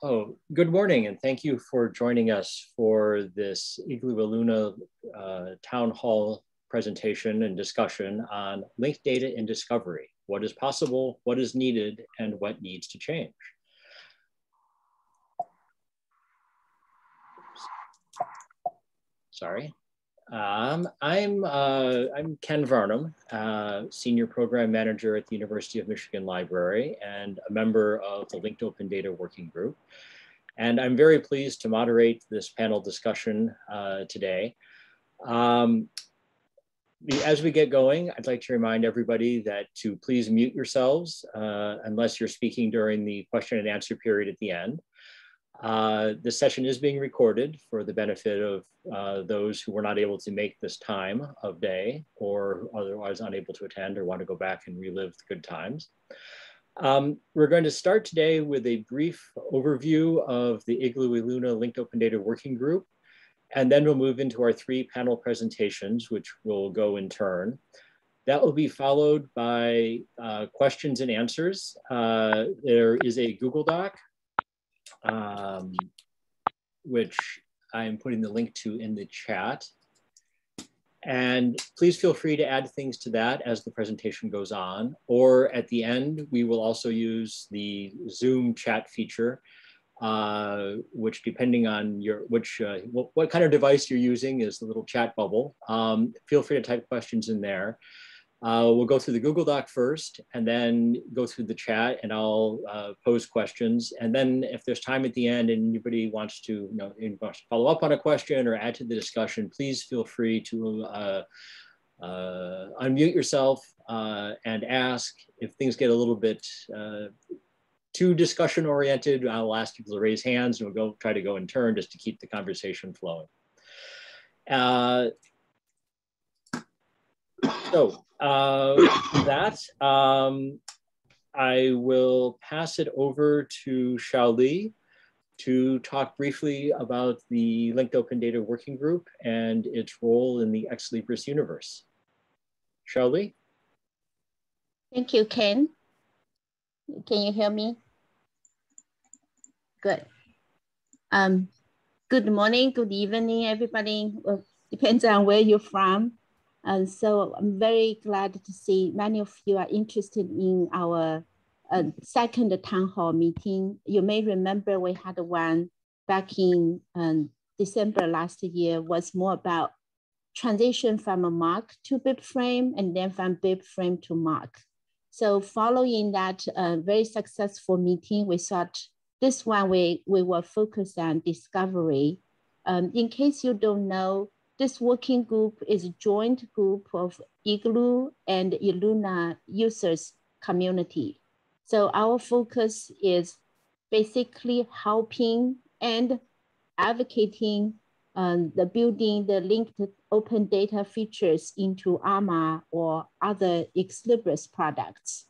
Oh, good morning, and thank you for joining us for this IGeLU uh, Town Hall presentation and discussion on linked data in discovery. What is possible, what is needed, and what needs to change. Sorry. Um, I'm, uh, I'm Ken Varnum, uh, Senior Program Manager at the University of Michigan Library and a member of the Linked Open Data Working Group. And I'm very pleased to moderate this panel discussion uh, today. Um, as we get going, I'd like to remind everybody that to please mute yourselves uh, unless you're speaking during the question and answer period at the end. Uh, the session is being recorded for the benefit of uh, those who were not able to make this time of day or otherwise unable to attend or want to go back and relive the good times. Um, we're going to start today with a brief overview of the IGeLU ELUNA Linked Open Data Working Group, and then we'll move into our three panel presentations, which will go in turn. That will be followed by uh, questions and answers. Uh, there is a Google Doc um, which I'm putting the link to in the chat. And please feel free to add things to that as the presentation goes on. Or at the end, we will also use the Zoom chat feature, uh, which depending on your which uh, what, what, kind of device you're using is the little chat bubble. Um, feel free to type questions in there. Uh, we'll go through the Google Doc first and then go through the chat and I'll uh, pose questions. And then if there's time at the end and anybody wants to, you know, wants to follow up on a question or add to the discussion, please feel free to uh, uh unmute yourself uh, and ask. If things get a little bit uh, too discussion oriented, I'll ask people to raise hands and we'll go try to go in turn just to keep the conversation flowing. So uh, that, um, I will pass it over to Xiao Li to talk briefly about the Linked Open Data Working Group and its role in the Ex Libris universe. Xiao Li? Thank you, Ken. Can you hear me? Good. Um, good morning, good evening, everybody. Well, depends on where you're from. And so I'm very glad to see many of you are interested in our uh, second town hall meeting. You may remember we had one back in um, December last year was more about transition from a MARC to BibFrame and then from BibFrame to MARC. So following that uh, very successful meeting, we thought this one we, we will focus on discovery. Um, in case you don't know, this working group is a joint group of IGeLU and Eluna users community. So our focus is basically helping and advocating um, the building the linked open data features into Alma or other Ex Libris products.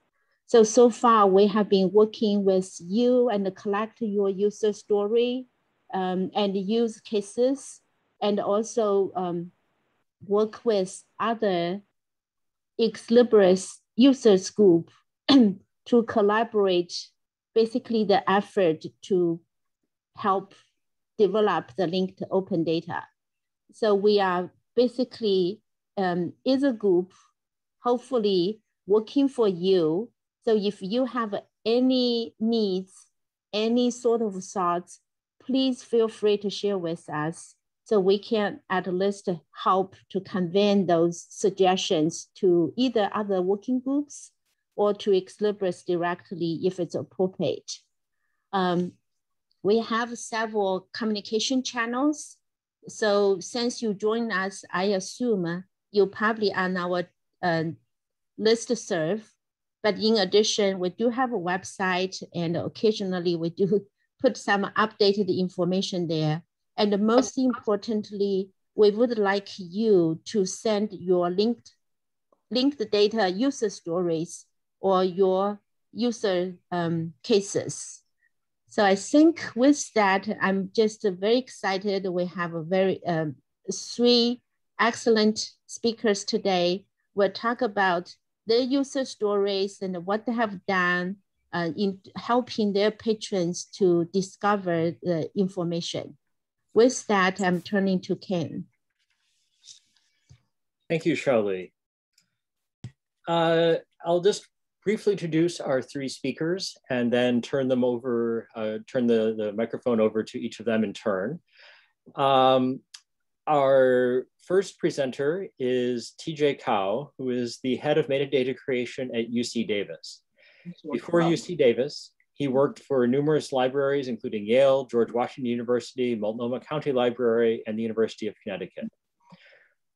So, so far we have been working with you and collect your user story um, and use cases and also um, work with other Ex Libris users group to collaborate basically the effort to help develop the linked open data. So we are basically um, is a group, hopefully working for you. So if you have any needs, any sort of thoughts, please feel free to share with us so we can at least help to convey those suggestions to either other working groups or to Ex Libris directly if it's appropriate. Um, we have several communication channels. So since you joined us, I assume you probably are on our uh, list serve. But in addition, we do have a website and occasionally we do put some updated information there. And most importantly, we would like you to send your linked, linked data user stories or your user um, cases. So I think with that, I'm just very excited. We have a very um, three excellent speakers today. We'll talk about their user stories and what they have done uh, in helping their patrons to discover the information. With that, I'm turning to Ken. Thank you, Xiao Li. Uh, I'll just briefly introduce our three speakers and then turn them over, uh, turn the, the microphone over to each of them in turn. Um, our first presenter is TJ Kao, who is the head of metadata creation at UC Davis. Before UC Davis, he worked for numerous libraries, including Yale, George Washington University, Multnomah County Library, and the University of Connecticut.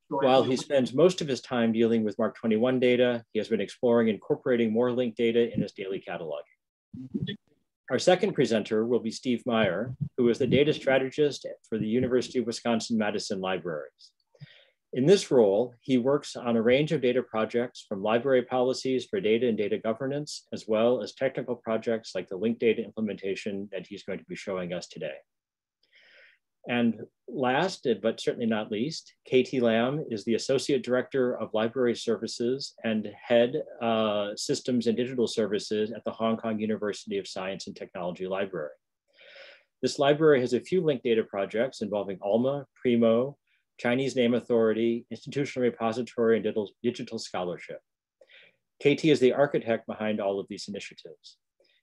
While he spends most of his time dealing with MARC 21 data, he has been exploring incorporating more linked data in his daily catalog. Our second presenter will be Steve Meyer, who is the data strategist for the University of Wisconsin-Madison Libraries. In this role, he works on a range of data projects from library policies for data and data governance, as well as technical projects like the linked data implementation that he's going to be showing us today. And last, but certainly not least, KT Lam is the Associate Director of Library Services and Head uh, Systems and Digital Services at the Hong Kong University of Science and Technology Library. This library has a few linked data projects involving ALMA, PRIMO, Chinese Name Authority, Institutional Repository, and digital, scholarship. KT is the architect behind all of these initiatives.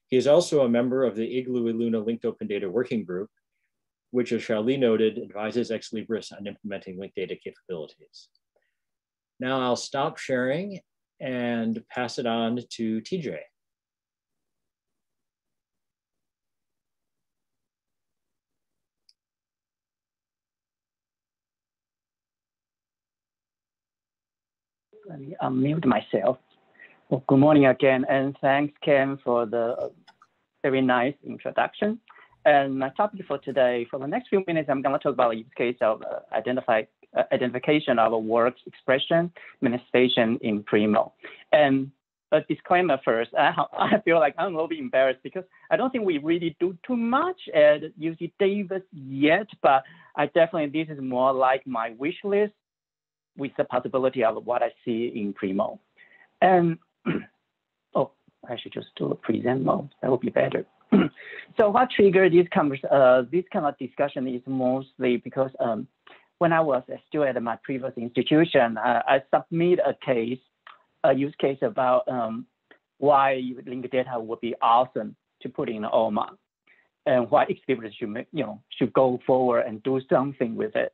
He is also a member of the IGeLU Eluna Linked Open Data Working Group, which as Xiao Li noted, advises Ex Libris on implementing linked data capabilities. Now I'll stop sharing and pass it on to TJ. Let me unmute myself. Well, good morning again, and thanks, Ken, for the very nice introduction. And my topic for today, for the next few minutes, I'm going to talk about the use case of uh, identify, uh, identification of a works expression manifestation in Primo. And a disclaimer first, I, I feel like I'm a little bit embarrassed because I don't think we really do too much at UC Davis yet, but I definitely, this is more like my wish list with the possibility of what I see in Primo. And, oh, I should just do a present mode. That would be better. so what triggered this, uh, this kind of discussion is mostly because um, when I was still at my previous institution, uh, I submit a case, a use case about um, why linked data would be awesome to put in Alma and why Ex Libris should, you know, should go forward and do something with it.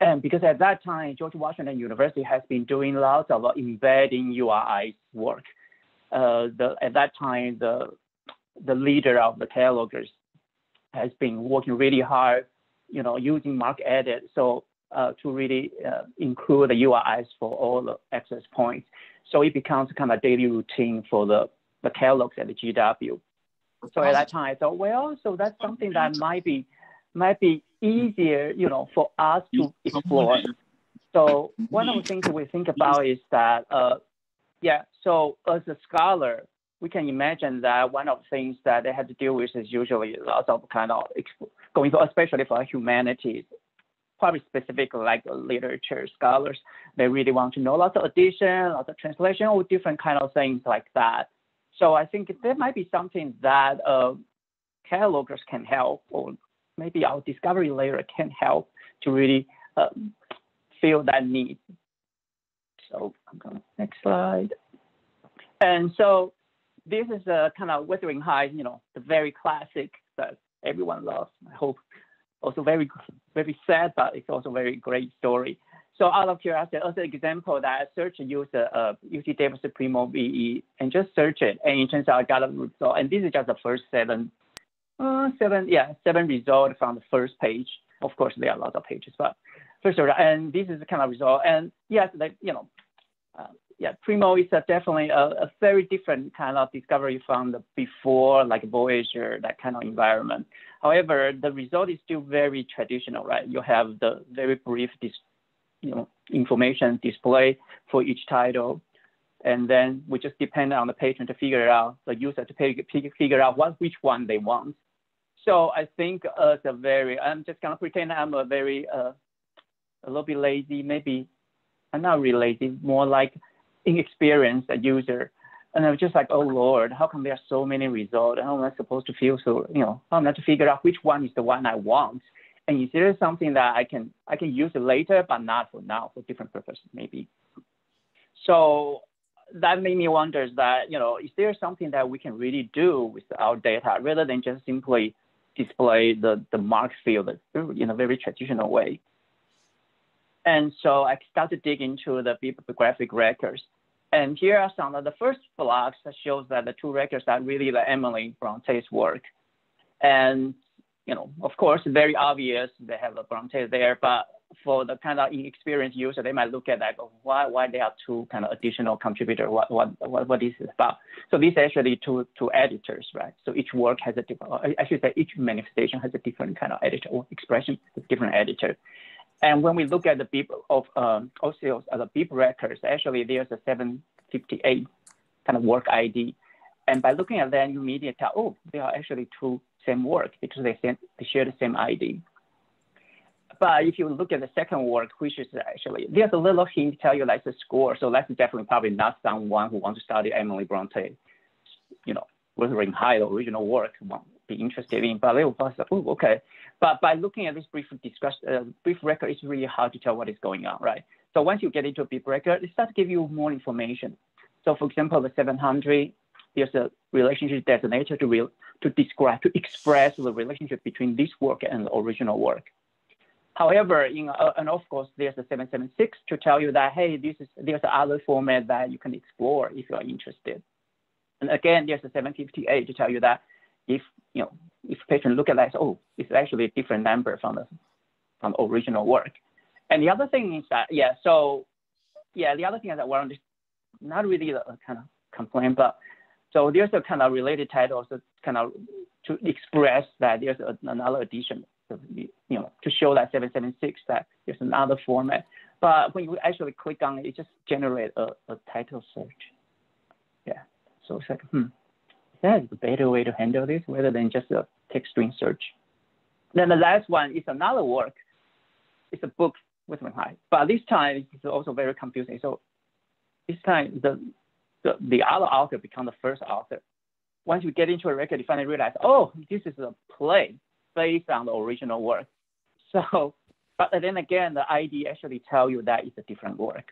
And because at that time, George Washington University has been doing lots of embedding URI work. Uh, the, at that time, the the leader of the catalogers has been working really hard, you know, using MarcEdit so uh, to really uh, include the URIs for all the access points. So it becomes kind of a daily routine for the, the catalogs at the GW. So at that time, I thought, well, so that's something that might be might be easier, you know, for us to explore. So one of the things that we think about is that, uh, yeah, so as a scholar, we can imagine that one of the things that they have to deal with is usually lots of kind of going for, especially for humanities, probably specific like literature scholars. They really want to know lots of addition, lots of translation, or different kind of things like that. So I think there might be something that uh, catalogers can help, or maybe our discovery layer can help to really um, fill that need. So I'm going next slide. And so this is a kind of Wuthering Heights, you know, the very classic that everyone loves. I hope also very, very sad, but it's also very great story. So out of curiosity, an example that I searched use uh, UC Davis Primo VE and just search it, and it turns out I got a result. And this is just the first seven, uh, seven, yeah, seven results from the first page. Of course, there are a lot of pages, but first, and this is the kind of result. And yes, like you know, uh, yeah, Primo is a definitely a, a, very different kind of discovery from the before, like Voyager, that kind of environment. However, the result is still very traditional, right? You have the very brief, dis, you know, information display for each title, and then we just depend on the patron to figure out the user to figure out what which one they want. So I think as a very, I'm just gonna pretend I'm a very uh, a little bit lazy, maybe I'm not really lazy, more like inexperienced user, And I was just like, oh Lord, how come there are so many results? How am I supposed to feel so, you know, how am I to figure out which one is the one I want? And is there something that I can I can use it later, but not for now, for different purposes maybe. So that made me wonder that, you know, is there something that we can really do with our data rather than just simply display the, the mark field in a very traditional way? And so I started to dig into the bibliographic records. And here are some of the first blocks that shows that the two records are really the Emily Bronte's work. And, you know, of course, very obvious they have a Bronte there, but for the kind of inexperienced user, they might look at that, why, why there are two kind of additional contributor? What, what, what, what is it about? So these are actually two, two editors, right? So each work has a different, I should say each manifestation has a different kind of editor or expression, with different editor. And when we look at the bib of um, OCLC's uh, the bib records, actually there's a 758 kind of work ID. And by looking at that, you immediately tell, oh, they are actually two same work because they, send, they share the same ID. But if you look at the second work, which is actually, there's a little hint to tell you that's a score. So that's definitely probably not someone who wants to study Emily Bronte, you know, Wuthering Heights original work, won't be interested in. But they will say, oh, okay. But by looking at this brief discuss, uh, brief record, it's really hard to tell what is going on, right? So once you get into a brief record, it starts to give you more information. So for example, the 700, there's a relationship designator to, real, to describe, to express the relationship between this work and the original work. However, in, uh, and of course, there's a 776 to tell you that, hey, this is, there's other format that you can explore if you are interested. And again, there's a 758 to tell you that if, you know, if patient look at that, oh, it's actually a different number from the, from the original work. And the other thing is that, yeah, so, yeah, the other thing is that we're not really a kind of complaint, but so there's a kind of related title, kind of to express that there's a, another you know, to show that 776 that there's another format. But when you actually click on it, it just generates a, a title search. Yeah. So it's like, hmm, that is a better way to handle this rather than just a text string search. Then the last one is another work. It's a book with my high, but this time it's also very confusing. So this time the, the, the other author becomes the first author. Once you get into a record, you finally realize, oh, this is a play based on the original work. So, but then again, the ID actually tell you that it's a different work.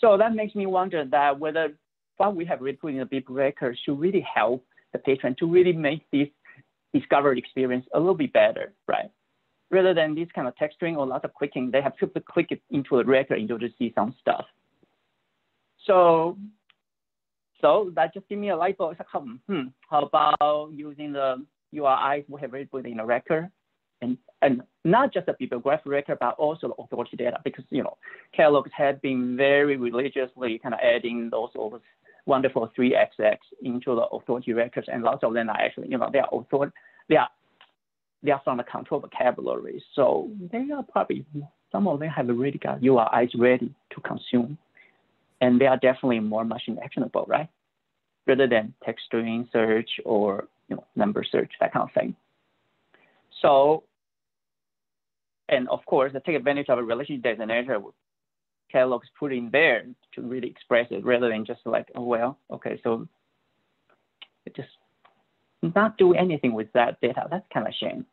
So that makes me wonder that whether what we have really put in the bib record should really help the patron to really make this discovery experience a little bit better, right? Rather than this kind of texturing or lots of clicking, they have to click it into the record in order to see some stuff. So, so that just give me a light bulb. It's like, hmm, how about using the URIs we have already put in a record and, and not just the bibliographic record, but also the authority data because, you know, catalogs have been very religiously kind of adding those, wonderful 3XX into the authority records. And lots of them are actually, you know, they are authority, they are, they are from the control vocabulary. So they are probably, some of them have already got URIs ready to consume. And they are definitely more machine actionable, right? Rather than text string search or you know, number search, that kind of thing. So, and of course, they take advantage of a relationship designator catalogs put in there to really express it rather than just like, oh, well, okay, so just not do anything with that data. That's kind of a shame.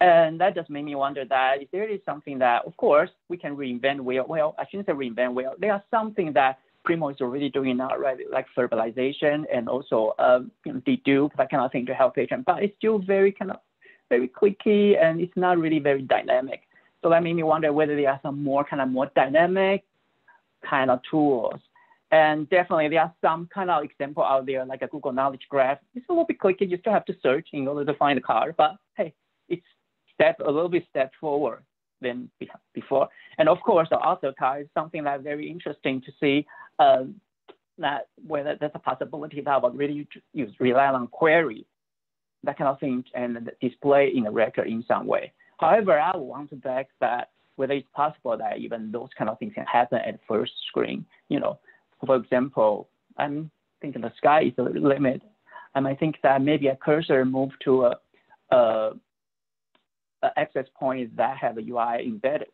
And that just made me wonder that if there is something that, of course, we can reinvent well, well, I shouldn't say reinvent well, there are something that Primo is already doing now, right? Like FRBRization and also um, dedupe, that kind of thing to help patients. But it's still very kind of very clicky and it's not really very dynamic. So that made me wonder whether there are some more kind of more dynamic kind of tools. And definitely there are some kind of example out there, like a Google Knowledge Graph. It's a little bit clicky. You still have to search in order to find the car, but hey, it's step a little bit step forward than before. And of course, the author card is something that's very interesting to see um, that whether there's a possibility that would really use rely on query, that kind of thing, and display in the record in some way. However, I want to back that whether it's possible that even those kind of things can happen at first screen. You know, for example, I'm thinking the sky is the limit. And I think that maybe a cursor move to a, a, a access point that have a URI embedded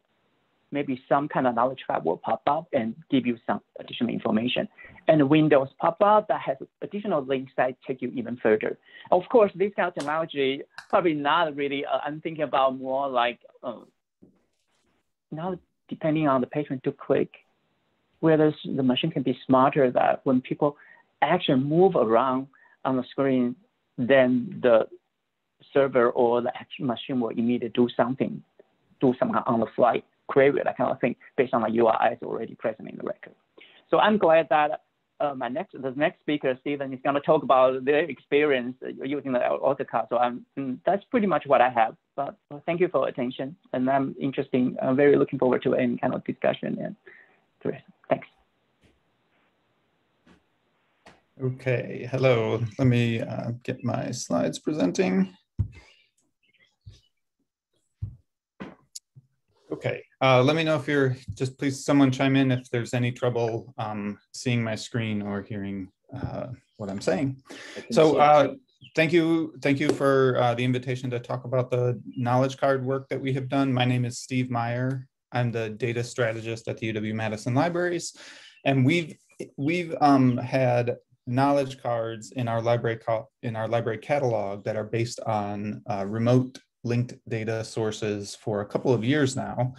maybe some kind of knowledge graph will pop up and give you some additional information. And windows pop up that has additional links that take you even further. Of course, this kind of technology probably not really, uh, I'm thinking about more like, uh, now depending on the patient to click, whether the machine can be smarter that when people actually move around on the screen, then the server or the actual machine will immediately do something, do something on the fly query, that kind of thing, based on the URIs already present in the record. So I'm glad that uh, my next, the next speaker, Stephen, is going to talk about their experience using the author card. So I'm, mm, that's pretty much what I have. But well, thank you for attention, and I'm interesting. I'm very looking forward to any kind of discussion and thanks. Okay, hello. Let me uh, get my slides presenting. Okay, uh, let me know if you're, just please someone chime in if there's any trouble um, seeing my screen or hearing uh, what I'm saying. So uh, thank you, thank you for uh, the invitation to talk about the knowledge card work that we have done. My name is Steve Meyer. I'm the data strategist at the UW-Madison Libraries. And we've, we've um, had knowledge cards in our library in our library catalog that are based on uh, remote linked data sources for a couple of years now.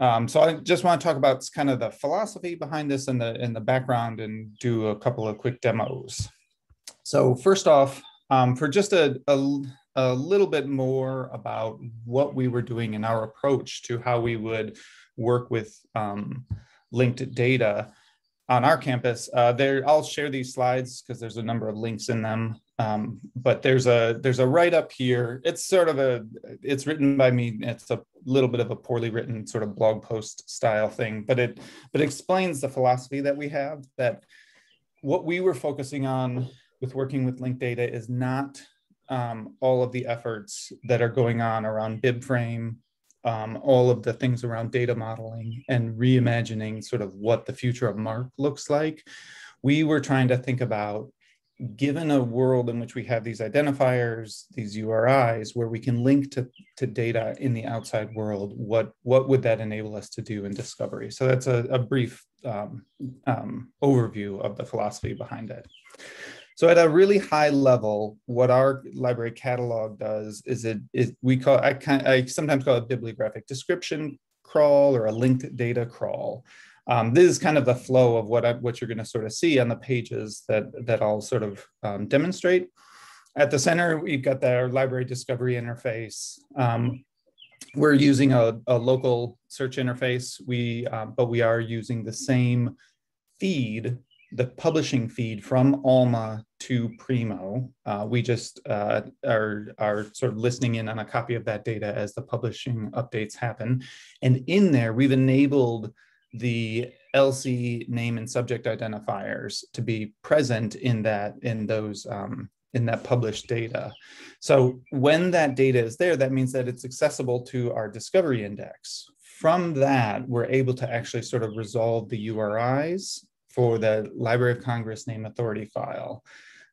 Um, so I just want to talk about kind of the philosophy behind this and the in the background and do a couple of quick demos. So first off, um, for just a, a, a little bit more about what we were doing in our approach to how we would work with um, linked data on our campus. Uh, there, I'll share these slides because there's a number of links in them. Um, but there's a there's a write up here. It's sort of a it's written by me. It's a little bit of a poorly written sort of blog post style thing, but it but it explains the philosophy that we have. That what we were focusing on with working with linked data is not um, all of the efforts that are going on around BibFrame, um, all of the things around data modeling and reimagining sort of what the future of MARC looks like. We were trying to think about given a world in which we have these identifiers, these URIs, where we can link to, to data in the outside world, what, what would that enable us to do in discovery? So that's a, a brief um, um, overview of the philosophy behind it. So at a really high level, what our library catalog does is it is we call I, kind, I sometimes call it bibliographic description crawl or a linked data crawl. Um, this is kind of the flow of what, I, what you're going to sort of see on the pages that, that I'll sort of um, demonstrate. At the center, we've got the library discovery interface. Um, we're using a, a, local search interface, we, uh, but we are using the same feed, the publishing feed from Alma to Primo. Uh, we just uh, are, are sort of listening in on a copy of that data as the publishing updates happen. And in there, we've enabled the LC name and subject identifiers to be present in that in those um, in that published data. So when that data is there, that means that it's accessible to our discovery index. From that, we're able to actually sort of resolve the URIs for the Library of Congress name authority file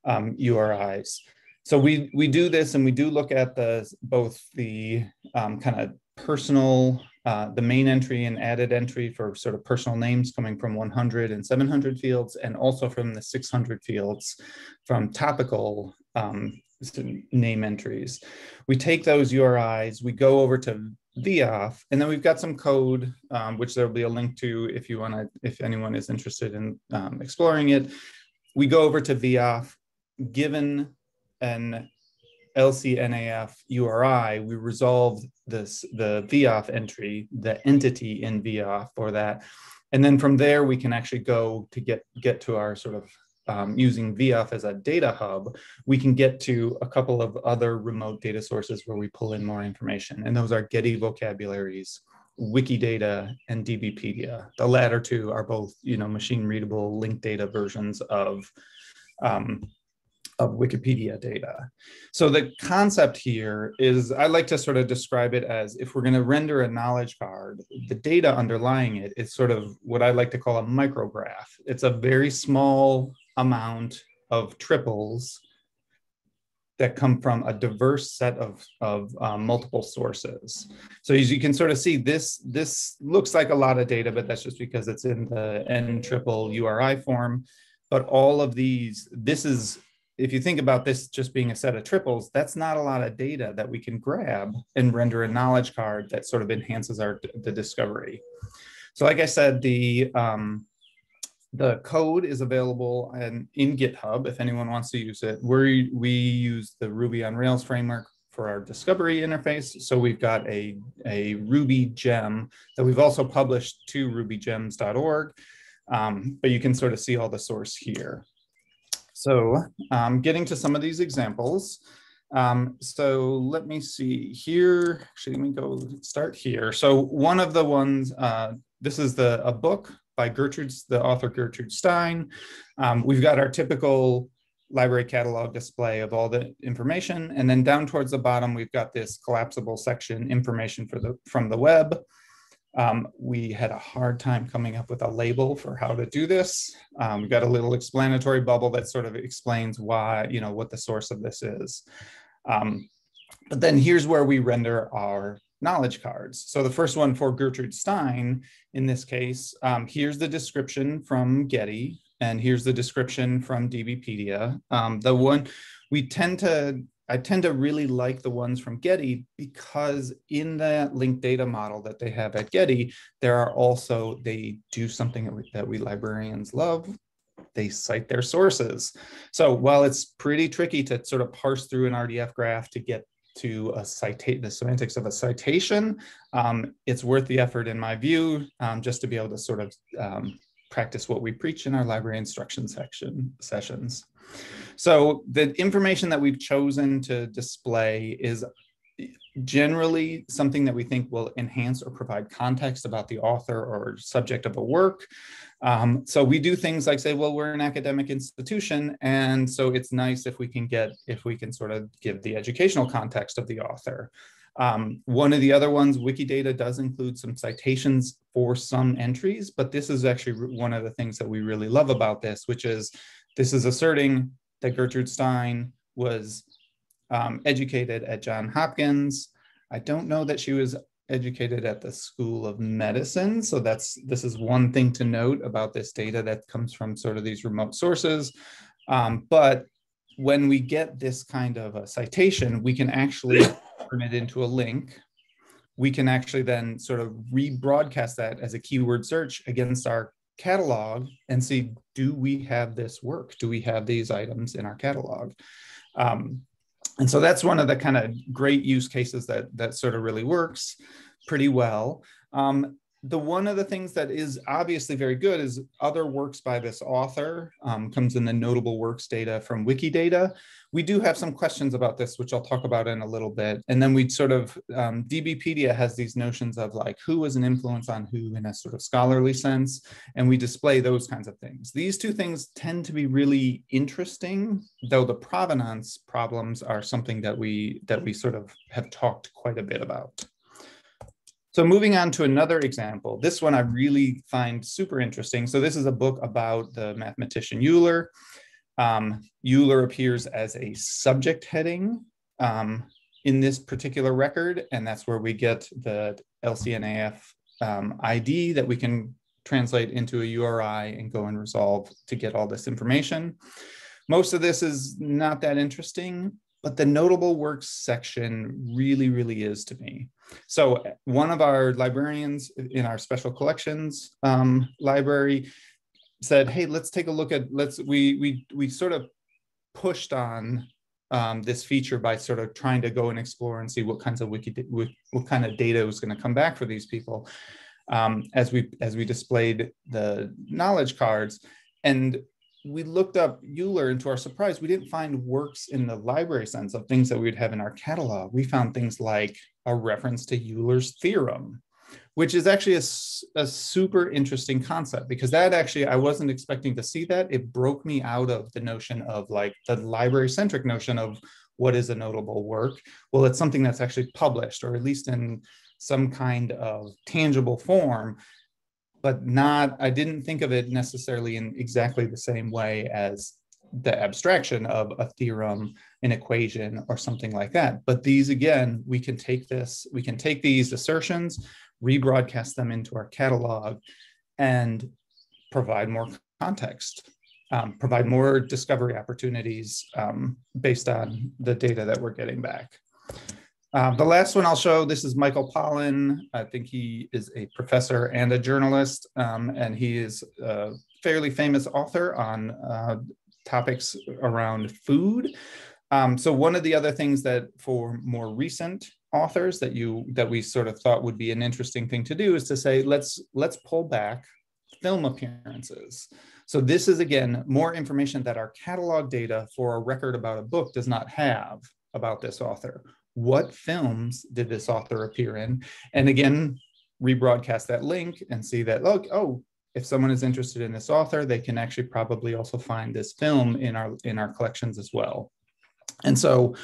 um, URIs. So we, we do this and we do look at the both the um, kind of personal uh, the main entry and added entry for sort of personal names coming from 100 and 700 fields, and also from the 600 fields from topical um, name entries. We take those URIs, we go over to VIAF, and then we've got some code, um, which there'll be a link to if you want to, if anyone is interested in um, exploring it. We go over to VIAF, given an LCNAF URI, we resolve this the VIAF entry, the entity in VIAF for that. And then from there, we can actually go to get, get to our sort of um, using VIAF as a data hub, we can get to a couple of other remote data sources where we pull in more information. And those are Getty vocabularies, Wikidata, and DBpedia. The latter two are both, you know, machine readable linked data versions of um, of Wikipedia data. So the concept here is I like to sort of describe it as if we're going to render a knowledge card, the data underlying it is sort of what I like to call a micrograph. It's a very small amount of triples that come from a diverse set of, of um, multiple sources. So as you can sort of see, this, this looks like a lot of data, but that's just because it's in the N triple URI form. But all of these, this is, if you think about this just being a set of triples, that's not a lot of data that we can grab and render a knowledge card that sort of enhances our the discovery. So like I said, the, um, the code is available in, in GitHub if anyone wants to use it. we we use the Ruby on Rails framework for our discovery interface. So we've got a, a Ruby gem that we've also published to rubygems.org, um, but you can sort of see all the source here. So um, getting to some of these examples. Um, so let me see here. Actually, let me go start here. So one of the ones, uh, this is the a book by Gertrude, the author Gertrude Stein. Um, we've got our typical library catalog display of all the information. And then down towards the bottom, we've got this collapsible section, information for the from the web. Um, we had a hard time coming up with a label for how to do this. Um, we got a little explanatory bubble that sort of explains why, you know, what the source of this is. Um, but then here's where we render our knowledge cards. So the first one for Gertrude Stein, in this case, um, here's the description from Getty, and here's the description from DBpedia. Um, the one we tend to, I tend to really like the ones from Getty because in that linked data model that they have at Getty, there are also, they do something that we, that we librarians love, they cite their sources. So while it's pretty tricky to sort of parse through an RDF graph to get to a citate the semantics of a citation, um, it's worth the effort in my view, um, just to be able to sort of um, practice what we preach in our library instruction section sessions. So the information that we've chosen to display is generally something that we think will enhance or provide context about the author or subject of a work. Um, so we do things like say, well, we're an academic institution, and so it's nice if we can get, if we can sort of give the educational context of the author. Um, one of the other ones, Wikidata does include some citations for some entries, but this is actually one of the things that we really love about this, which is this is asserting that Gertrude Stein was um, educated at John Hopkins. I don't know that she was educated at the School of Medicine. So that's this is one thing to note about this data that comes from sort of these remote sources. Um, but when we get this kind of a citation, we can actually turn it into a link. We can actually then sort of rebroadcast that as a keyword search against our catalog and see, do we have this work? Do we have these items in our catalog? Um, and so that's one of the kind of great use cases that that sort of really works pretty well. Um, the one of the things that is obviously very good is other works by this author um, comes in the notable works data from Wikidata. We do have some questions about this, which I'll talk about in a little bit. And then we sort of, um, DBpedia has these notions of like who was an influence on who in a sort of scholarly sense, and we display those kinds of things. These two things tend to be really interesting, though the provenance problems are something that we that we sort of have talked quite a bit about. So moving on to another example, this one I really find super interesting. So this is a book about the mathematician Euler. Um, Euler appears as a subject heading um, in this particular record, and that's where we get the LCNAF um, ID that we can translate into a URI and go and resolve to get all this information. Most of this is not that interesting, but the notable works section really, really is to me. So one of our librarians in our special collections um, library said, "Hey, let's take a look at let's we we we sort of pushed on um, this feature by sort of trying to go and explore and see what kinds of wiki what, what kind of data was going to come back for these people um, as we as we displayed the knowledge cards and we looked up Euler and to our surprise, we didn't find works in the library sense of things that we'd have in our catalog. We found things like a reference to Euler's theorem, which is actually a, a, super interesting concept because that actually, I wasn't expecting to see that. It broke me out of the notion of like the library centric notion of what is a notable work. Well, it's something that's actually published or at least in some kind of tangible form but not, I didn't think of it necessarily in exactly the same way as the abstraction of a theorem, an equation, or something like that. But these, again, we can take this, we can take these assertions, rebroadcast them into our catalog, and provide more context, um, provide more discovery opportunities um, based on the data that we're getting back. Uh, the last one I'll show, this is Michael Pollan. I think he is a professor and a journalist, um, and he is a fairly famous author on uh, topics around food. Um, so one of the other things that for more recent authors that you that we sort of thought would be an interesting thing to do is to say let's let's pull back film appearances. So this is again more information that our catalog data for a record about a book does not have about this author. What films did this author appear in? And again, rebroadcast that link and see that look, oh, if someone is interested in this author, they can actually probably also find this film in our in our collections as well. And so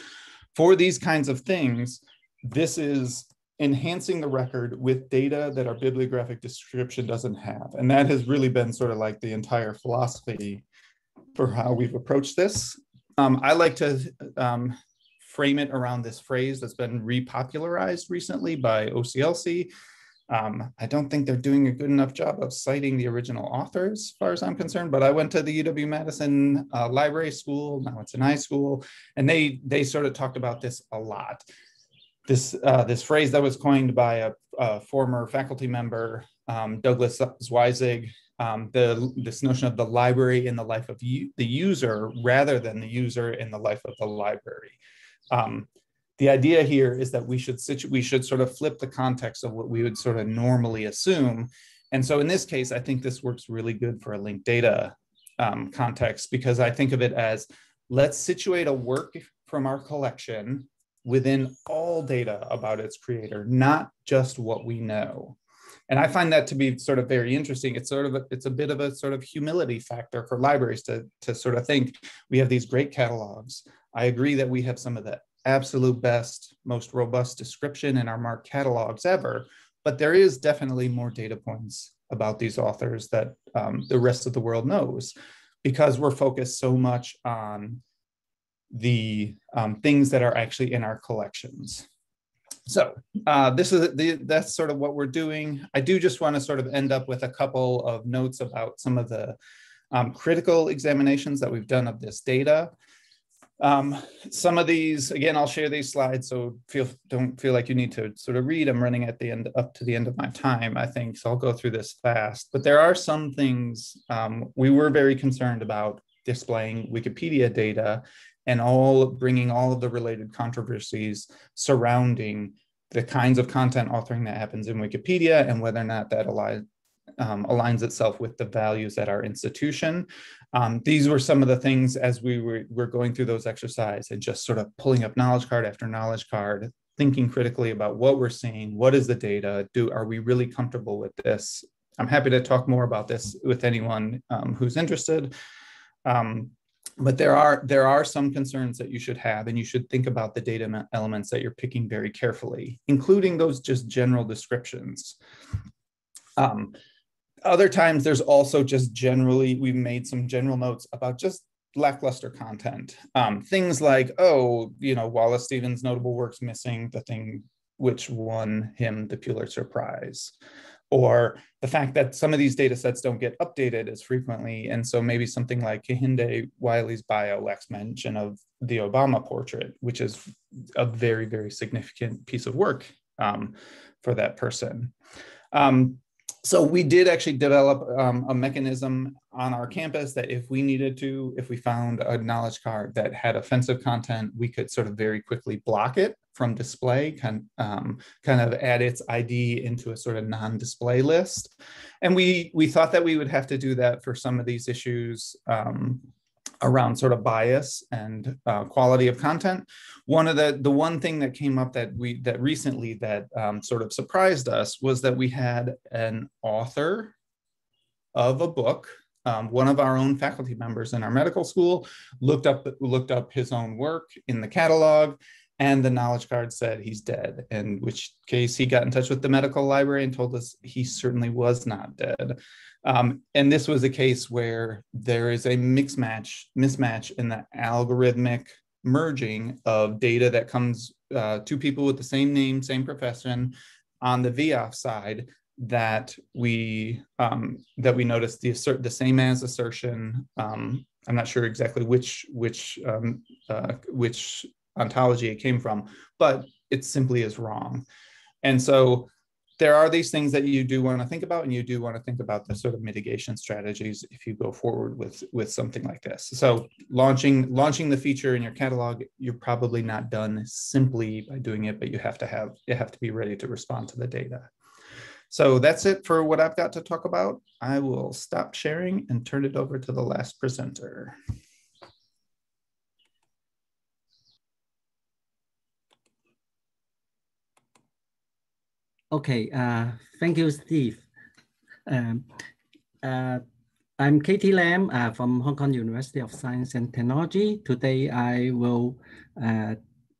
for these kinds of things, this is enhancing the record with data that our bibliographic description doesn't have. And that has really been sort of like the entire philosophy for how we've approached this. Um, I like to um, frame it around this phrase that's been repopularized recently by OCLC, um, I don't think they're doing a good enough job of citing the original authors, as far as I'm concerned. But I went to the UW Madison uh, Library School. Now it's an iSchool, and they they sort of talked about this a lot. This uh, this phrase that was coined by a, a former faculty member, um, Douglas Zweizig. Um, the this notion of the library in the life of the user rather than the user in the life of the library. Um, the idea here is that we should situ- we should sort of flip the context of what we would sort of normally assume. And so in this case, I think this works really good for a linked data um, context because I think of it as let's situate a work from our collection within all data about its creator, not just what we know. And I find that to be sort of very interesting. It's sort of a, it's a bit of a sort of humility factor for libraries to, to sort of think we have these great catalogs. I agree that we have some of the absolute best, most robust description in our MARC catalogs ever, but there is definitely more data points about these authors that um, the rest of the world knows because we're focused so much on the um, things that are actually in our collections. So uh, this is the, that's sort of what we're doing. I do just want to sort of end up with a couple of notes about some of the um, critical examinations that we've done of this data. Um, some of these, again, I'll share these slides, so feel don't feel like you need to sort of read. I'm running at the end up to the end of my time, I think, so I'll go through this fast. But there are some things um, we were very concerned about displaying Wikipedia data and all bringing all of the related controversies surrounding the kinds of content authoring that happens in Wikipedia and whether or not that aligns um, aligns itself with the values at our institution. Um, these were some of the things as we were, were going through those exercises and just sort of pulling up knowledge card after knowledge card, thinking critically about what we're seeing, what is the data, do are we really comfortable with this? I'm happy to talk more about this with anyone um, who's interested. Um, but there are there are some concerns that you should have and you should think about the data elements that you're picking very carefully including those just general descriptions um, other times there's also just generally we've made some general notes about just lackluster content. Um, things like oh you know wallace stevens notable works missing the thing which won him the pulitzer prize. Or the fact that some of these data sets don't get updated as frequently and so maybe something like kehinde wiley's bio lacks mention of the obama portrait which is a very very significant piece of work um, for that person. Um, so we did actually develop um, a mechanism on our campus that if we needed to, if we found a knowledge card that had offensive content, we could sort of very quickly block it from display, kind, um, kind of add its ID into a sort of non-display list. And we, we thought that we would have to do that for some of these issues um, around sort of bias and uh, quality of content. One of the the one thing that came up that we that recently that um, sort of surprised us was that we had an author of a book. Um, one of our own faculty members in our medical school looked up looked up his own work in the catalog and the knowledge card said he's dead, in which case he got in touch with the medical library and told us he certainly was not dead. Um, and this was a case where there is a mix match, mismatch in the algorithmic merging of data that comes uh, to people with the same name, same profession on the VIAF side that we um, that we noticed the assert the same as assertion. Um, I'm not sure exactly which which um, uh, which ontology it came from, but it simply is wrong. And so there are these things that you do want to think about and you do want to think about the sort of mitigation strategies if you go forward with with something like this. So launching launching the feature in your catalog you're probably not done simply by doing it but you have to have you have to be ready to respond to the data. So that's it for what i've got to talk about. I will stop sharing and turn it over to the last presenter Okay, uh, thank you, Steve. Um, uh, I'm KT Lam uh, from Hong Kong University of Science and Technology. Today, I will uh,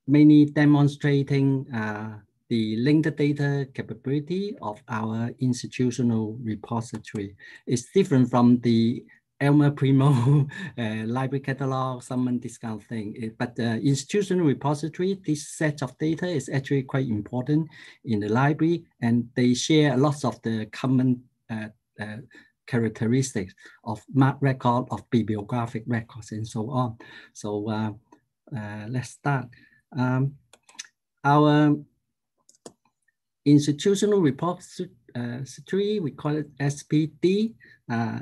mainly demonstrating uh, the linked data capability of our institutional repository. It's different from the Alma Primo uh, library catalog, this kind thing. It, but the institutional repository, this set of data is actually quite important in the library and they share lots of the common uh, uh, characteristics of MARC record, of bibliographic records and so on. So uh, uh, let's start. Um, our institutional repository, we call it SPD, uh,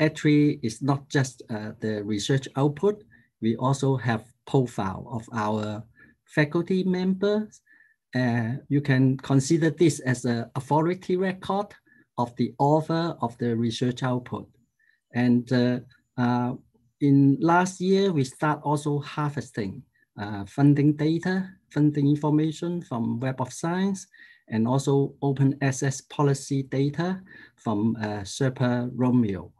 actually it's not just uh, the research output. We also have profile of our faculty members. Uh, you can consider this as an authority record of the author of the research output. And uh, uh, in last year, we start also harvesting uh, funding data, funding information from Web of Science, and also open access policy data from uh, SHERPA Romeo.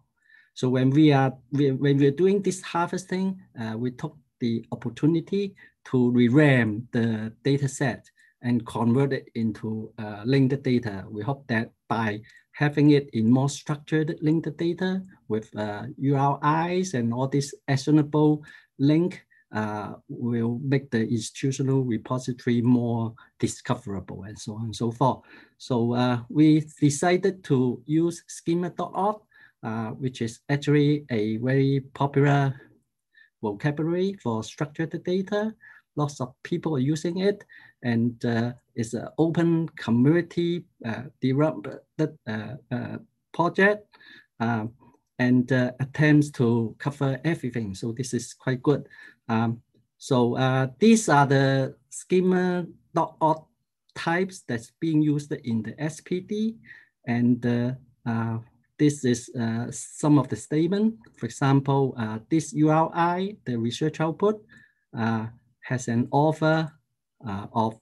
So when we are we, when we're doing this harvesting, uh, we took the opportunity to revamp the data set and convert it into uh, linked data. We hope that by having it in more structured linked data with uh, URIs and all this actionable link uh, will make the institutional repository more discoverable and so on and so forth. So uh, we decided to use schema.org uh, which is actually a very popular vocabulary for structured data. Lots of people are using it and uh, it's an open community uh, developed uh, uh, project um, and uh, attempts to cover everything. So this is quite good. Um, so these are the schema.org types that's being used in the SPD and this is uh, some of the statement. For example, uh, this URI, the research output, uh, has an author uh, of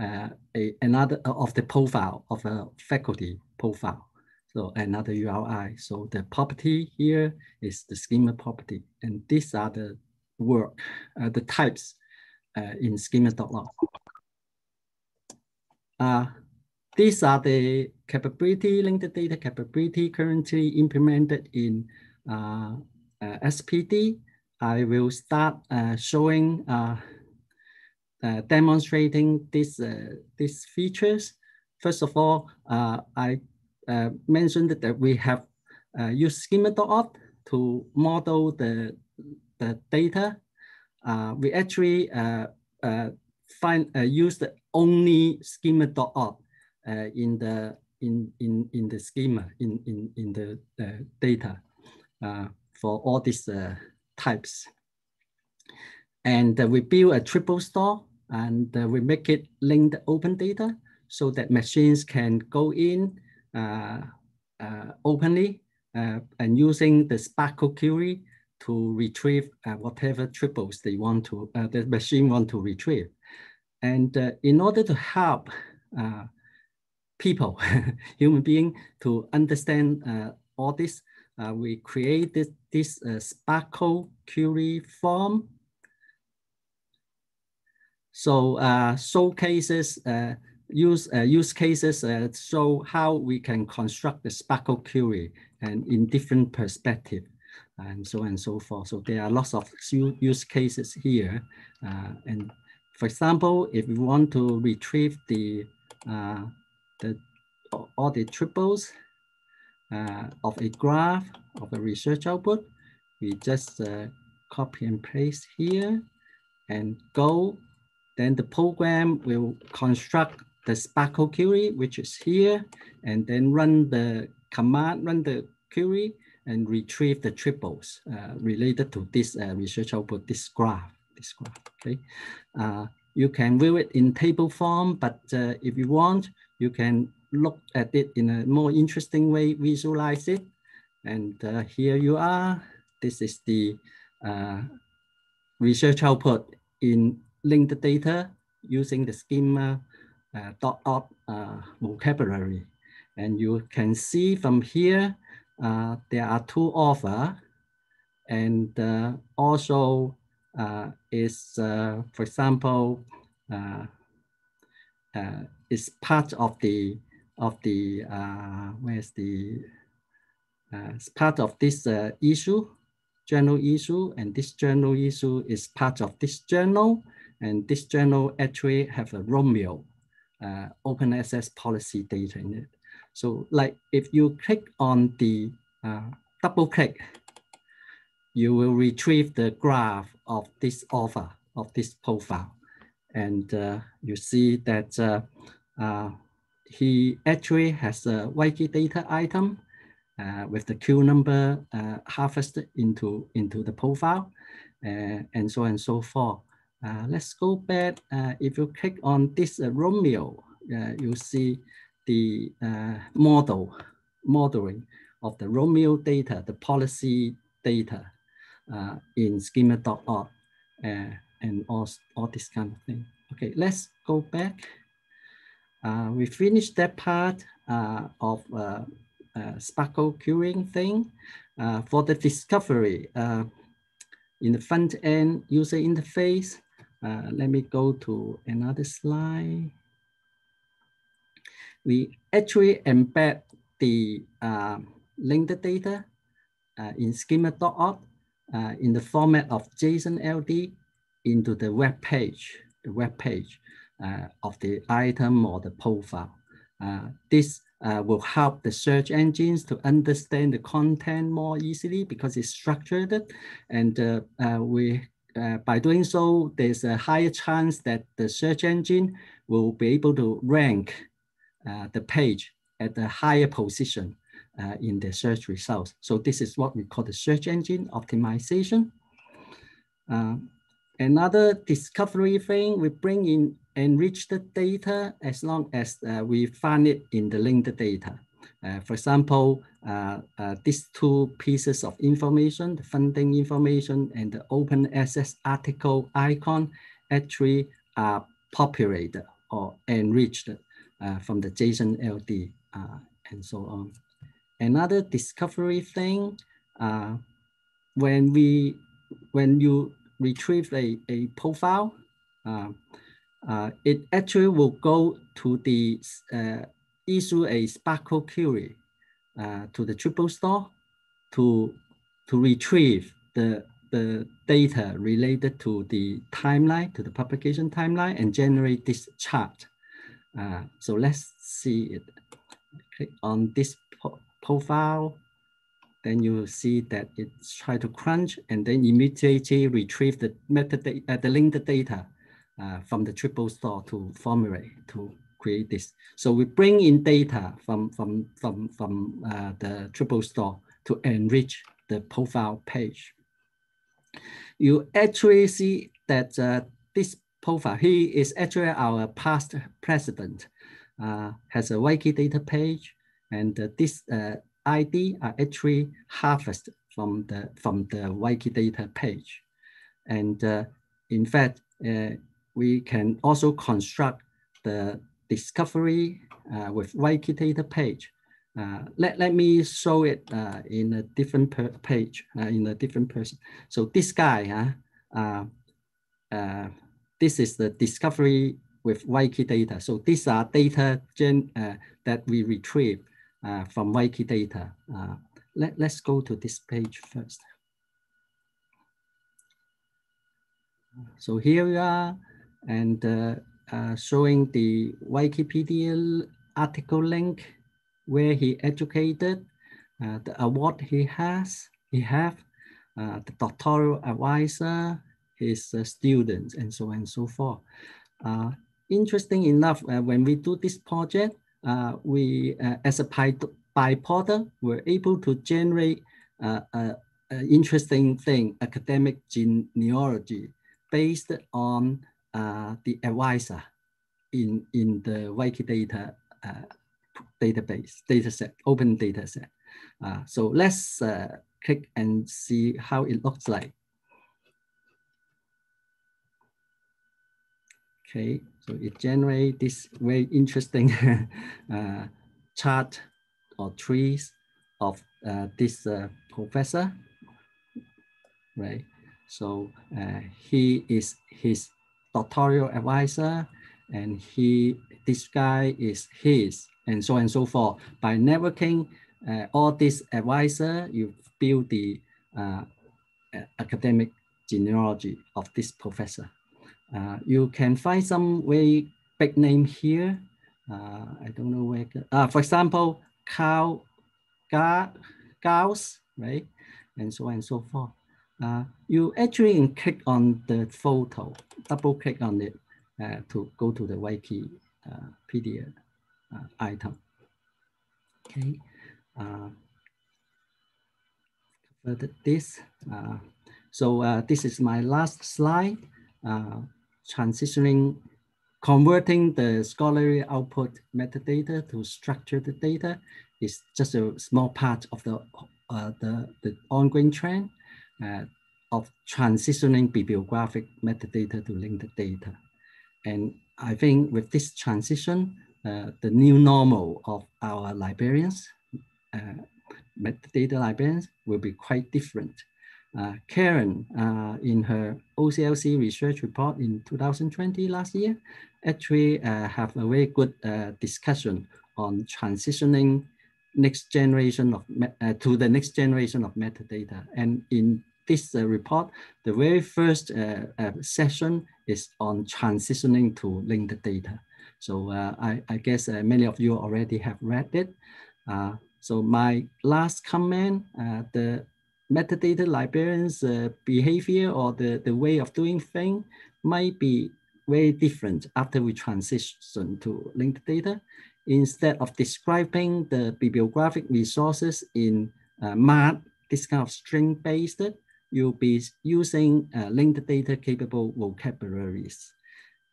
uh, a, another uh, of the profile of a faculty profile. So another URI. So the property here is the schema property. And these are the work, the types in schema.org. These are the capability, linked data capability currently implemented in uh, uh, SPD. I will start uh, showing, uh, uh, demonstrating this, uh, these features. First of all, I mentioned that we have used schema.org to model the, the data. we actually find use the only schema.org in the in in in the schema in in in the uh, data uh, for all these types. And we build a triple store and we make it linked open data so that machines can go in uh, uh, openly uh, and using the SPARQL query to retrieve whatever triples they want to, the machine want to retrieve. And in order to help people, human being, to understand uh, all this. Uh, we created this uh, SPARQL query form. So uh, showcases, uh, use, uh, use cases show how we can construct the SPARQL query and in different perspective and so on and so forth. So there are lots of use cases here. And for example, if we want to retrieve the, the all the triples uh, of a graph of a research output, we just uh, copy and paste here and go. Then the program will construct the SPARQL query, which is here, and then run the command, run the query, and retrieve the triples uh, related to this uh, research output, this graph, this graph, okay? Uh, you can view it in table form, but uh, if you want, you can look at it in a more interesting way, visualize it. And uh, here you are. This is the uh, research output in linked data using the schema uh, dot op uh, vocabulary. And you can see from here, uh, there are two author and uh, also is, for example, uh, uh, is part of the of the where's the it's part of this issue, journal issue, and this journal issue is part of this journal, and this journal actually have a Romeo open access policy data in it. So like if you click on the uh, double click, you will retrieve the graph of this author, of this profile. And uh, you see that uh, uh he actually has a Wikidata item uh, with the Q number uh, harvested into, into the profile and so on and so forth. let's go back. if you click on this Romeo, you see the uh, model, modeling of the Romeo data, the policy data uh, in schema.org uh, and all, all this kind of thing. Okay, let's go back. Uh, we finished that part uh, of uh, uh, SPARQL queuing thing. for the discovery, in the front end user interface, let me go to another slide we actually embed the uh, linked data uh, in schema.org uh, in the format of JSON LD into the web page, the web page uh, of the item or the profile. Uh, this uh, will help the search engines to understand the content more easily because it's structured. And we, by doing so, there's a higher chance that the search engine will be able to rank uh, the page at a higher position uh, in the search results. So this is what we call the search engine optimization. Uh, another discovery thing, we bring in enriched data as long as uh, we find it in the linked data. Uh, for example, uh, these two pieces of information, the funding information and the open access article icon actually are populated or enriched uh, from the JSON LD uh, and so on. Another discovery thing, uh, when we when you retrieve a, a profile, uh, uh, it actually will go to the uh, issue a SPARQL query to the triple store to to retrieve the the data related to the timeline, to the publication timeline, and generate this chart. Uh, so let's see it. Click on this profile, then you see that it try to crunch and then immediately retrieve the metadata, uh, the linked data uh, from the triple store to formulate to create this. So we bring in data from from from from uh, the triple store to enrich the profile page. You actually see that uh, this profile. He is actually our past president, uh, has a wiki data page, and uh, this ID are actually harvested from the from the Wikidata page. And uh, in fact, uh, we can also construct the discovery uh, with Wikidata page. let, let me show it in a different page, in a different person. So this guy, uh, this is the discovery with Wikidata. So these are data gen, uh, that we retrieve uh, from Wikidata. Uh, let, let's go to this page first. So here we are and uh, uh, showing the Wikipedia article link where he educated, uh, the award he has, he have, uh, the doctoral advisor, his uh, students, and so on and so forth. Uh, interesting enough, uh, when we do this project, Uh, we, uh, as a biportal, were able to generate uh, an interesting thing, academic genealogy, based on the advisor in, in the Wikidata database, dataset, open dataset. Uh, so let's uh, click and see how it looks like. Okay, so it generates this very interesting uh, chart or trees of uh, this uh, professor, right? So uh, he is his doctoral advisor and he, this guy is his and so on and so forth. By networking uh, all these advisor, you build the uh, academic genealogy of this professor. Uh, you can find some very big name here. Uh, I don't know where, uh, for example, cow, Ga Gauss, right? And so on and so forth. Uh, you actually click on the photo, double click on it uh, to go to the Wikipedia uh, item. Okay, covered this. So this is my last slide, transitioning, converting the scholarly output metadata to structured data is just a small part of the, uh, the, the ongoing trend uh, of transitioning bibliographic metadata to linked data. And I think with this transition, uh, the new normal of our librarians, uh, metadata librarians will be quite different. Uh, Karen, uh, in her OCLC research report in 2020 last year, actually uh, have a very good uh, discussion on transitioning next generation of uh, to the next generation of metadata. And in this uh, report, the very first session is on transitioning to linked data. So I, I, guess many of you already have read it. so my last comment, the metadata librarians uh, behavior or the, the way of doing thing might be very different after we transition to linked data. Instead of describing the bibliographic resources in uh, this kind of string-based, you'll be using uh, linked data capable vocabularies.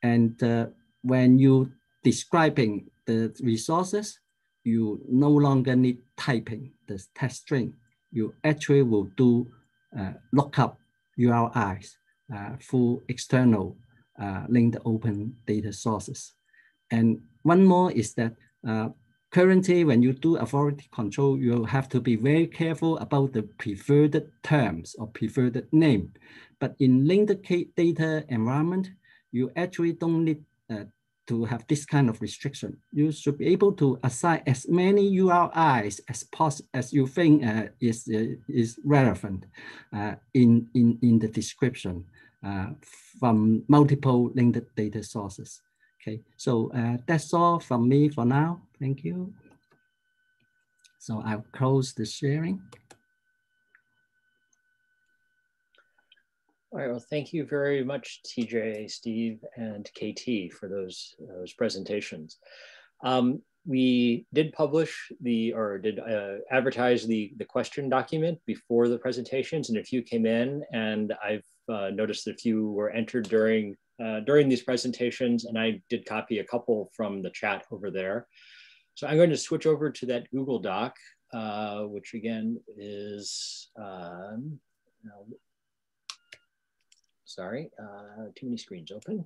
And uh, when you describing the resources, you no longer need typing the text string you actually will do uh, lookup URIs uh, for external uh, linked open data sources. And one more is that uh, currently when you do authority control, you have to be very careful about the preferred terms or preferred name. But in linked data environment, you actually don't need uh, to have this kind of restriction. You should be able to assign as many URIs as possible as you think uh, is, uh, is relevant uh, in, in, in the description uh, from multiple linked data sources. Okay, so uh, that's all from me for now. Thank you. So I'll close the sharing. All right, well, thank you very much, TJ, Steve, and KT for those, those presentations. Um, we did publish the, or did uh, advertise the, the question document before the presentations, and a few came in, and I've uh, noticed that a few were entered during, uh, during these presentations, and I did copy a couple from the chat over there. So I'm going to switch over to that Google Doc, uh, which again is, um, sorry, uh, too many screens open.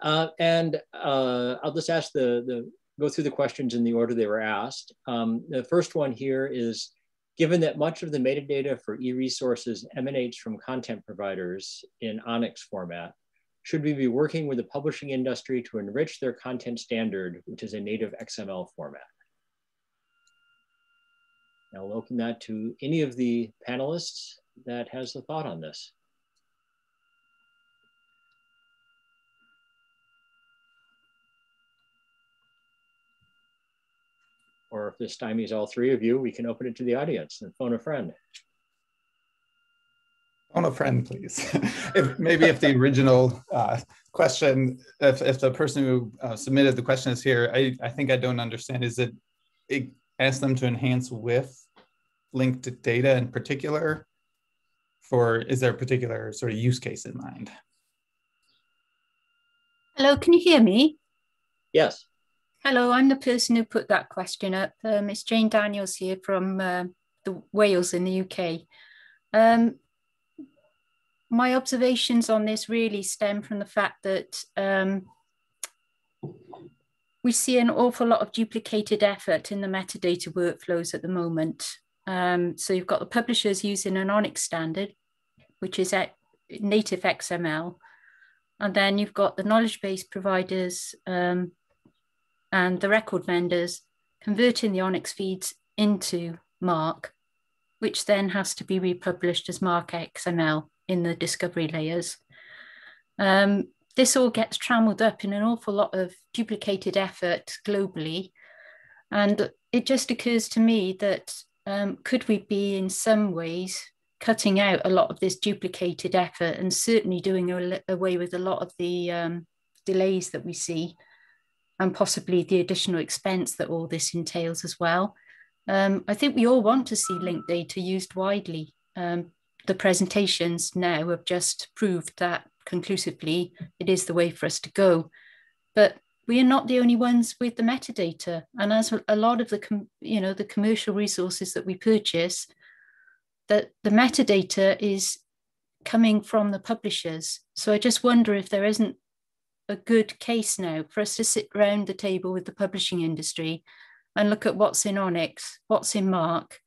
Uh, and uh, I'll just ask the, the, go through the questions in the order they were asked. Um, the first one here is, given that much of the metadata for e-resources emanates from content providers in ONIX format, should we be working with the publishing industry to enrich their content standard, which is a native XML format? I'll open that to any of the panelists that has a thought on this. Or if this time stymies all three of you, we can open it to the audience and phone a friend. Phone a friend, please. if maybe if the original uh, question, if, if the person who uh, submitted the question is here, I, I think I don't understand. Is it, it ask them to enhance with linked data in particular? For is there a particular sort of use case in mind? Hello, can you hear me? Yes. Hello, I'm the person who put that question up. Um, it's Jane Daniels here from uh, the Wales in the UK. Um, my observations on this really stem from the fact that um, we see an awful lot of duplicated effort in the metadata workflows at the moment. Um, so you've got the publishers using an ONIX standard, which is at native XML. And then you've got the knowledge base providers um, and the record vendors converting the ONIX feeds into MARC, which then has to be republished as MARC XML in the discovery layers. Um, this all gets trammelled up in an awful lot of duplicated effort globally. And it just occurs to me that um, could we be in some ways cutting out a lot of this duplicated effort and certainly doing away with a lot of the um, delays that we see and possibly the additional expense that all this entails as well. Um, I think we all want to see linked data used widely. Um, the presentations now have just proved that conclusively it is the way for us to go. But we are not the only ones with the metadata. And as a lot of the, you know, the commercial resources that we purchase, that the metadata is coming from the publishers. So I just wonder if there isn't a good case now for us to sit round the table with the publishing industry and look at what's in ONIX, what's in MARC,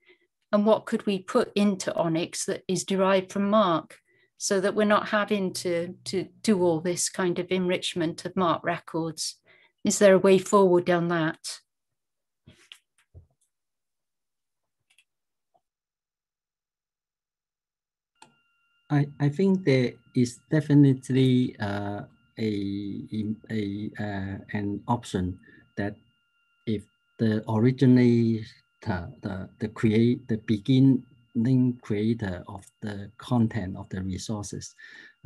and what could we put into ONIX that is derived from MARC so that we're not having to, to do all this kind of enrichment of MARC records. Is there a way forward on that? I, I think there is definitely uh, a, a uh, an option that if the originator, the, the create, the beginning creator of the content of the resources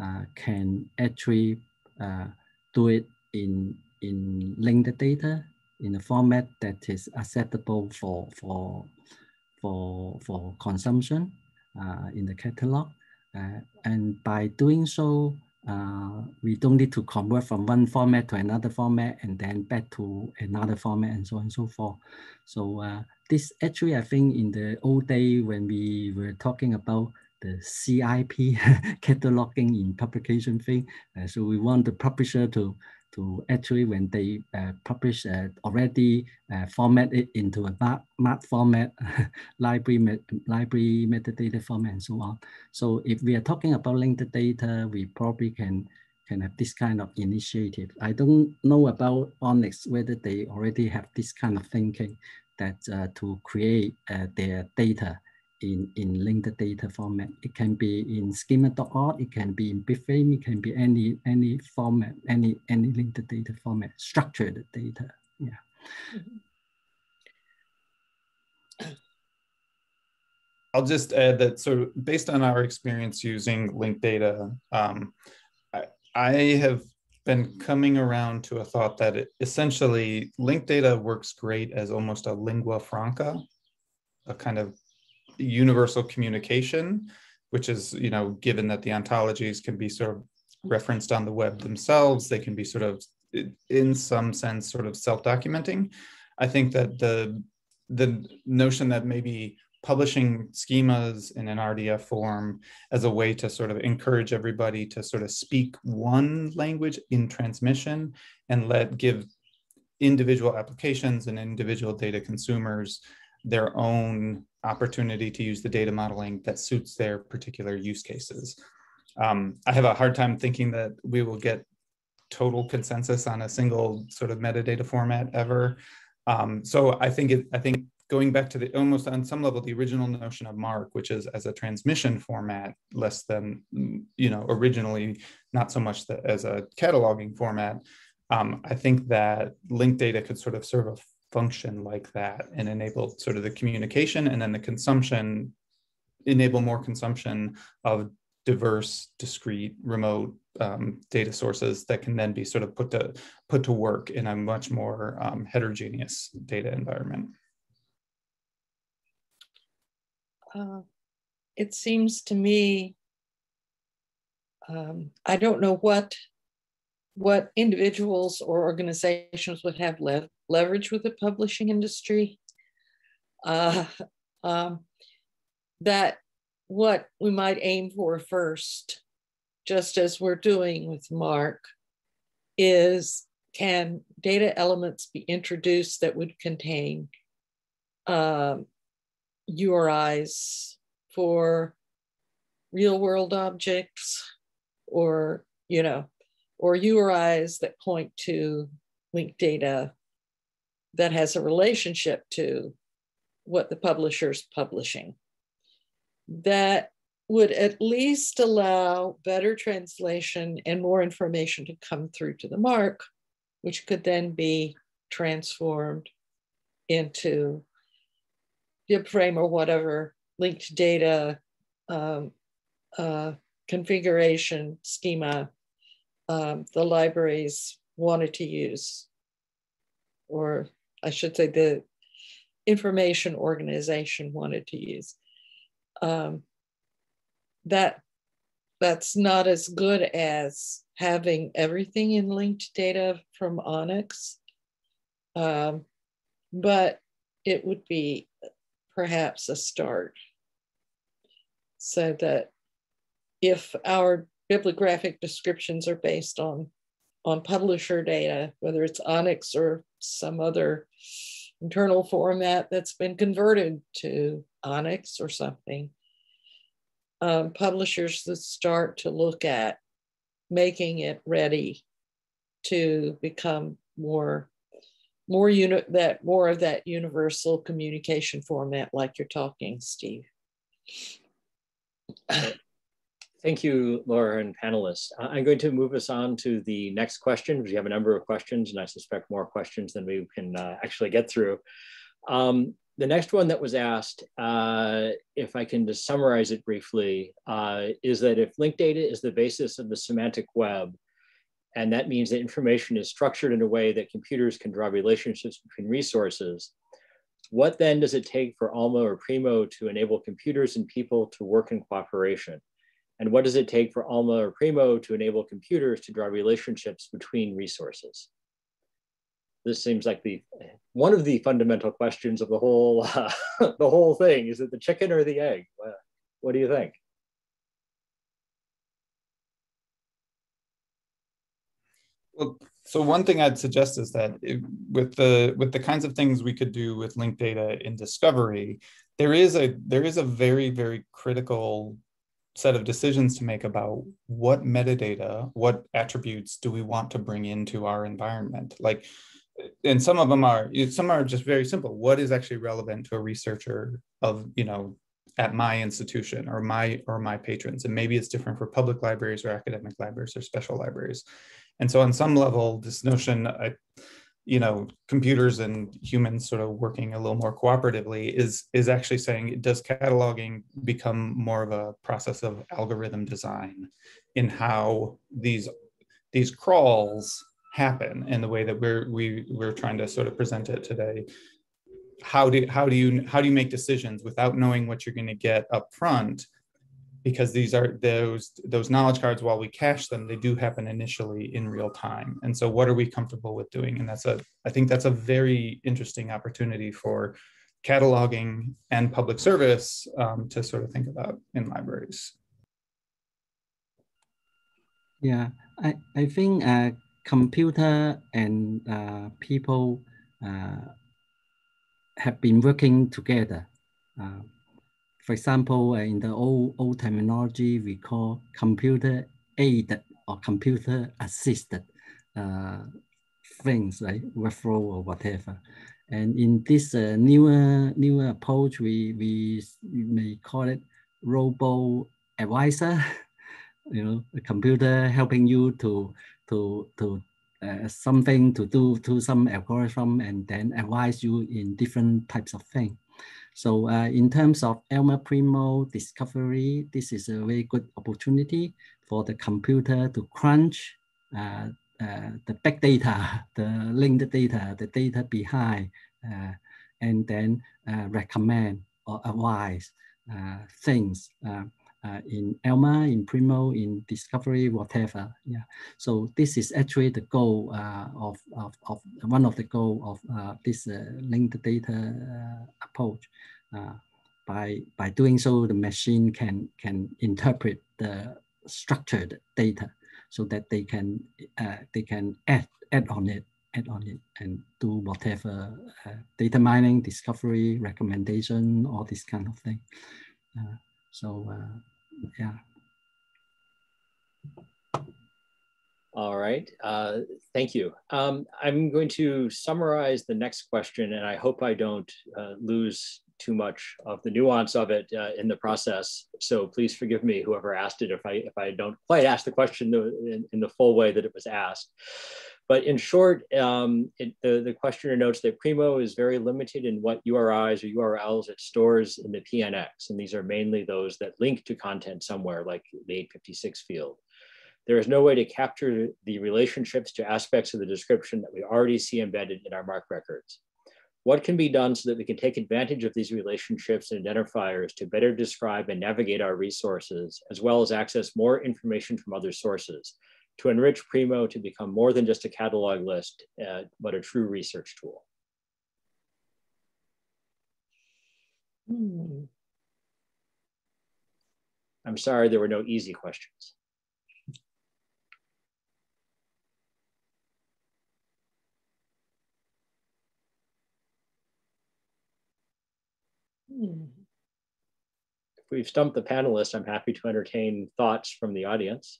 uh, can actually uh, do it in, in linked data in a format that is acceptable for, for, for, for consumption uh, in the catalog. Uh, and by doing so, uh, we don't need to convert from one format to another format and then back to another format and so on and so forth. So uh, this actually, I think in the old day when we were talking about the CIP cataloging in publication thing, uh, so we want the publisher to to actually when they uh, publish uh, already uh, format it into a MARC format, library, library metadata format and so on. So if we are talking about linked data, we probably can can have this kind of initiative. I don't know about ONIX, whether they already have this kind of thinking that uh, to create uh, their data in, in linked data format. It can be in schema.org, it can be in BibFrame, it can be any any format, any any linked data format, structured data. Yeah. I'll just add that so based on our experience using linked data, um, I, I have been coming around to a thought that it, essentially linked data works great as almost a lingua franca, a kind of universal communication, which is, you know, given that the ontologies can be sort of referenced on the web themselves, they can be sort of, in some sense, sort of self-documenting. I think that the the notion that maybe publishing schemas in an RDF form as a way to sort of encourage everybody to sort of speak one language in transmission and let give individual applications and individual data consumers their own opportunity to use the data modeling that suits their particular use cases. Um, I have a hard time thinking that we will get total consensus on a single sort of metadata format ever. Um, so I think it, I think going back to the almost on some level the original notion of MARC, which is as a transmission format, less than you know originally not so much the, as a cataloging format. Um, I think that linked data could sort of serve a function like that and enable sort of the communication and then the consumption, enable more consumption of diverse, discrete, remote um, data sources that can then be sort of put to put to work in a much more um, heterogeneous data environment. Uh, it seems to me, um, I don't know what what individuals or organizations would have le- leverage with the publishing industry. Uh, um, that what we might aim for first, just as we're doing with MARC, is can data elements be introduced that would contain um, URIs for real world objects or, you know, or URIs that point to linked data that has a relationship to what the publisher's publishing. That would at least allow better translation and more information to come through to the MARC, which could then be transformed into frame or whatever linked data um, uh, configuration schema um, the libraries wanted to use, or I should say the information organization wanted to use. Um, that that's not as good as having everything in linked data from ONIX, um, but it would be perhaps a start. So that if our bibliographic descriptions are based on, on publisher data, whether it's ONIX or some other internal format that's been converted to ONIX or something, um, publishers that start to look at making it ready to become more more unit that more of that universal communication format like you're talking, Steve. Thank you, Laura and panelists. I'm going to move us on to the next question. We have a number of questions and I suspect more questions than we can uh, actually get through. Um, the next one that was asked, uh, if I can just summarize it briefly, uh, is that if linked data is the basis of the semantic web, and that means that information is structured in a way that computers can draw relationships between resources. What then does it take for ALMA or Primo to enable computers and people to work in cooperation? And what does it take for ALMA or Primo to enable computers to draw relationships between resources? This seems like the one of the fundamental questions of the whole uh, the whole thing. Is it the chicken or the egg? What do you think? Well, so one thing I'd suggest is that it, with the with the kinds of things we could do with linked data in discovery, there is a there is a very very critical set of decisions to make about what metadata, what attributes do we want to bring into our environment. Like, and some of them are some are just very simple. What is actually relevant to a researcher of you know at my institution or my or my patrons, and maybe it's different for public libraries or academic libraries or special libraries. And so on some level, this notion, I, you know, computers and humans sort of working a little more cooperatively is, is actually saying, does cataloging become more of a process of algorithm design in how these, these crawls happen in the way that we're, we, we're trying to sort of present it today? How do, how do you, how do you make decisions without knowing what you're going to get up front because these are those those knowledge cards while we cache them they do happen initially in real time. And so what are we comfortable with doing? And that's a i think that's a very interesting opportunity for cataloging and public service um, to sort of think about in libraries. Yeah i i think uh, computer and uh, people uh, have been working together uh, for example, uh, in the old, old terminology, we call computer aided or computer assisted uh, things like workflow or whatever. And in this uh, newer newer approach, we, we, we may call it robo advisor. you know, a computer helping you to to to uh, something to do to some algorithm and then advise you in different types of things. So uh, in terms of Alma Primo discovery, this is a very good opportunity for the computer to crunch uh, uh, the big data, the linked data, the data behind, uh, and then uh, recommend or advise uh, things uh, in Alma, in Primo, in Discovery, whatever. Yeah. So this is actually the goal uh, of, of, of one of the goal of uh, this uh, linked data uh, approach. Uh, by by doing so, the machine can can interpret the structured data so that they can they can add add on it add on it and do whatever data mining, discovery, recommendation, all this kind of thing. so yeah. All right, uh, thank you. Um, I'm going to summarize the next question and I hope I don't uh, lose too much of the nuance of it uh, in the process. So please forgive me, whoever asked it, if I, if I don't quite ask the question in, in the full way that it was asked. But in short, um, it, the, the questioner notes that Primo is very limited in what URIs or URLs it stores in the PNX. And these are mainly those that link to content somewhere like the 856 field. There is no way to capture the relationships to aspects of the description that we already see embedded in our MARC records. What can be done so that we can take advantage of these relationships and identifiers to better describe and navigate our resources, as well as access more information from other sources, to enrich Primo to become more than just a catalog list, uh, but a true research tool? Hmm. I'm sorry, there were no easy questions. Hmm. If we've stumped the panelists, I'm happy to entertain thoughts from the audience.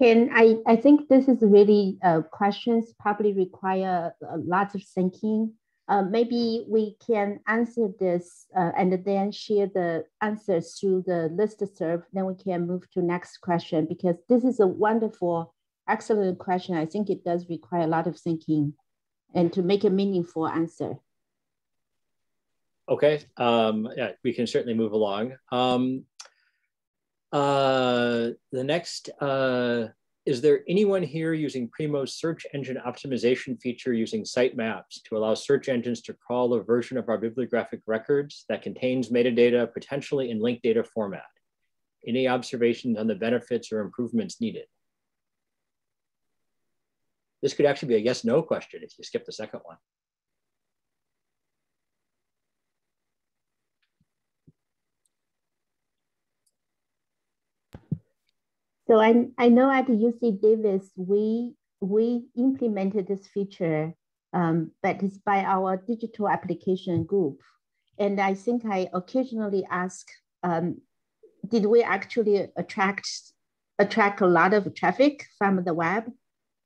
Ken, I, I think this is really uh, questions probably require a lot of thinking. Uh, maybe we can answer this uh, and then share the answers through the list serve. Then we can move to next question because this is a wonderful, excellent question. I think it does require a lot of thinking and to make a meaningful answer. Okay, um, yeah, we can certainly move along. Um, uh, the next, uh, is there anyone here using Primo's search engine optimization feature using sitemaps to allow search engines to crawl a version of our bibliographic records that contains metadata potentially in linked data format? Any observations on the benefits or improvements needed? This could actually be a yes, no question if you skip the second one. So I, I know at UC Davis, we, we implemented this feature, um, but it's by our digital application group. And I think I occasionally ask, um, did we actually attract, attract a lot of traffic from the web?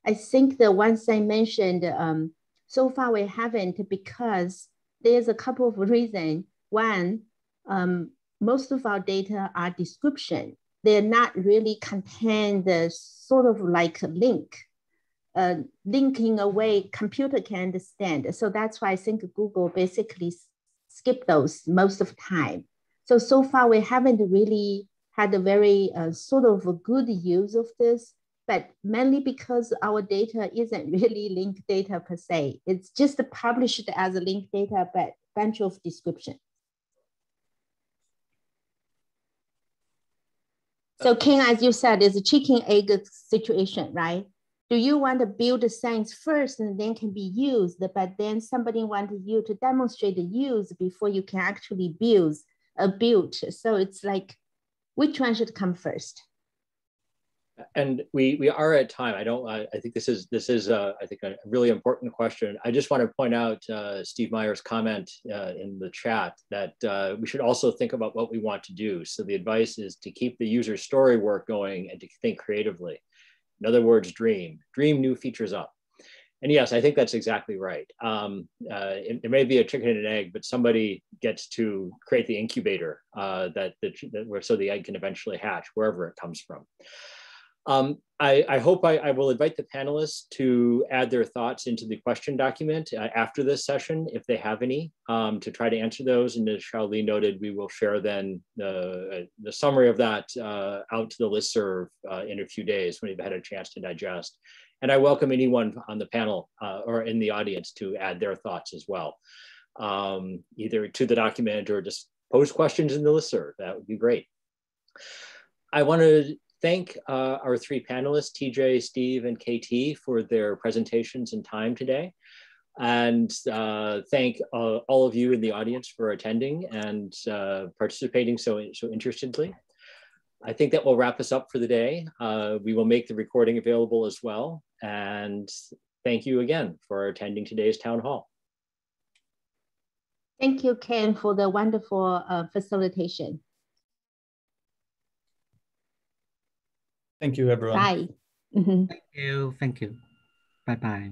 I think the ones I mentioned, um, so far we haven't because there's a couple of reasons. One, um, most of our data are description they're not really contain the sort of like a link, uh, linking a way computer can understand. So that's why I think Google basically skip those most of the time. So, so far we haven't really had a very uh, sort of a good use of this, but mainly because our data isn't really linked data per se. It's just published as a linked data, but bunch of description. So Ken, as you said, is a chicken egg situation, right? Do you want to build the science first and then can be used, but then somebody wanted you to demonstrate the use before you can actually build a build. So it's like, which one should come first? And we we are at time. I don't. I, I think this is this is uh, I think a really important question. I just want to point out uh, Steve Meyer's comment uh, in the chat that uh, we should also think about what we want to do. So the advice is to keep the user story work going and to think creatively. In other words, dream, dream new features up. And yes, I think that's exactly right. Um, uh, it, it, may be a chicken and an egg, but somebody gets to create the incubator that, that, that where so the egg can eventually hatch wherever it comes from. Um, I, I, hope I, I, will invite the panelists to add their thoughts into the question document uh, after this session, if they have any, um, to try to answer those. And as Xiaoli noted, we will share then the, uh, the summary of that uh, out to the listserv uh, in a few days when we've had a chance to digest. And I welcome anyone on the panel uh, or in the audience to add their thoughts as well, um, either to the document or just pose questions in the listserv. That would be great. I want to thank uh, our three panelists, TJ, Steve, and KT for their presentations and time today. And uh, thank uh, all of you in the audience for attending and uh, participating so, so interestedly. I think that will wrap us up for the day. Uh, we will make the recording available as well. And thank you again for attending today's town hall. Thank you, Ken, for the wonderful uh, facilitation. Thank you, everyone. Bye. Mm-hmm. Thank you. Thank you. Bye bye.